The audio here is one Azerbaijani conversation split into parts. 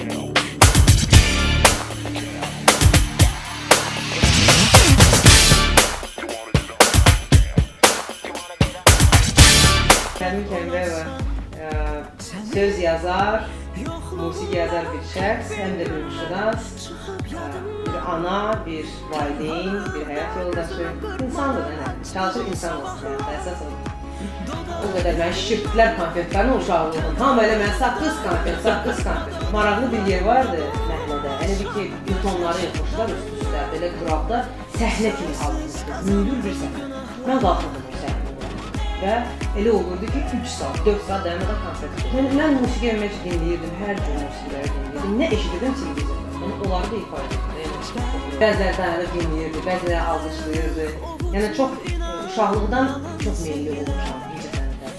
Kendi kendine e, söz yazar, müzik yazar bir şəxs, hem de bir müşahidaz, bir ana, bir valideyn, bir hayat yoldaşı, insandır yani. Çalışır insan olsun yani, esas. O qədər mən şişirtdilər konfetlərini uşaqlığımdan. Tam elə mən saqqız konfet, saqqız konfet. Maraqlı bir yer vardı məhəllədə. Elə bir ki, butonları yapmışlar üst-üstə, belə qıraqda səhnə kimi alınmışdı. Mündür bir səhnə. Mən qalxırdım bu səhnədə. Və elə olurdu ki, 3 saat, 4 saat dayanmadan konsert. Yəni mən musiqi əvvəlcə dinləyirdim, hər gün musiqiləri dinləyirdim. Nə eşidirdim televizorda. Yəni onları da ifadə edirdim. Bəziləri dayanıb dinləyirdi, bəziləri alqışlayırdı. Yəni çox uşaqlıqdan çox meyilli olmuşam.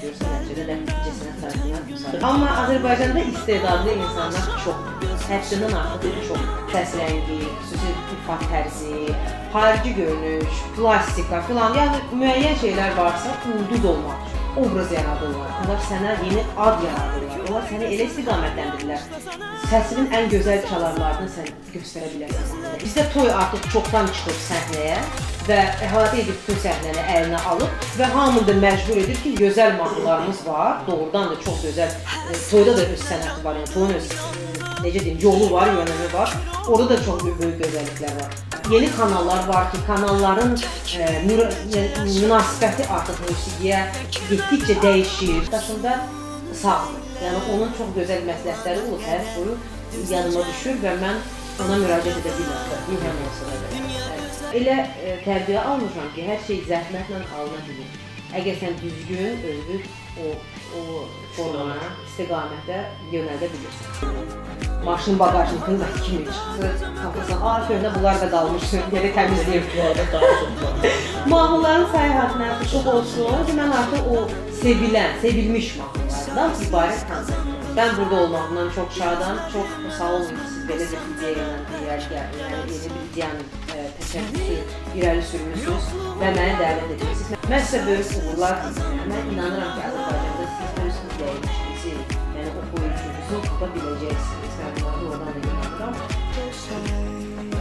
Görsən nəticədə də necəsinə sayılır. Amma Azərbaycanda istedadlı insanlar çoxdur. Həddindən artıq çox səs rəngi, xüsusi ifa tərzi, xarici görünüş, plastika filan, yəni müəyyən şeylər varsa, ulduz olmaq üçün obraz yaradırlar. Onlar sənə yeni ad yaradırlar. Onlar səni elə istiqamətləndirirlər. Səsinin ən gözəl çalarlarını sən göstərə bilərsən. Bizdə toy artıq çoxdan çıxıb səhnəyə və əhatə edib bütün səhnəni əlinə alıb və hamını da məcbur edir ki, gözəl mahnılarımız var. Doğrudan da çox gözəl. E, toyda da öz sənəti var, yəni toyun öz necə deyim, yolu var, yönəmi var. Orada da çox böyük gözəlliklər var. Yeni kanallar var ki, kanalların e, mür münasibəti artıq musiqiyə getdikcə dəyişir. Daşında sağdır. Yəni onun çox gözəl məsləhətləri olub, həyat boyu yadıma düşür və mən ona müraciət edə bilirəm. Mühəm olsa da. Elə e, tərbiyə almışam ki, hər şey zəhmətlə alına bilir. Əgər sən düzgün, özünü o o formana, istiqamətə yönəldə bilirsən. Maşın baqajının da kimi çıxdı. Tapırsan, a, köhnə bunlar da qalmışdı. Geri təmizləyib. Mahnıların sayı həddindən çox olsun mən artıq o sevilən, sevilmiş mahnılardan ibarət konsert. Ben burada olmağımdan çok şadam. Çok sağ olun ki siz belə bir ideya ilə irəli gəldiniz. Yəni yeni bir ideyanın e, təşəbbüsü irəli sürmüsünüz və məni dəvət etmisiniz. Mən sizə böyük uğurlar diləyirəm. Mən inanıram ki, Azərbaycanda siz öz izləyicinizi, yəni oxuyucunuzu tapa biləcəksiniz. Mən buna oradan da inanıram.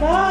Bye.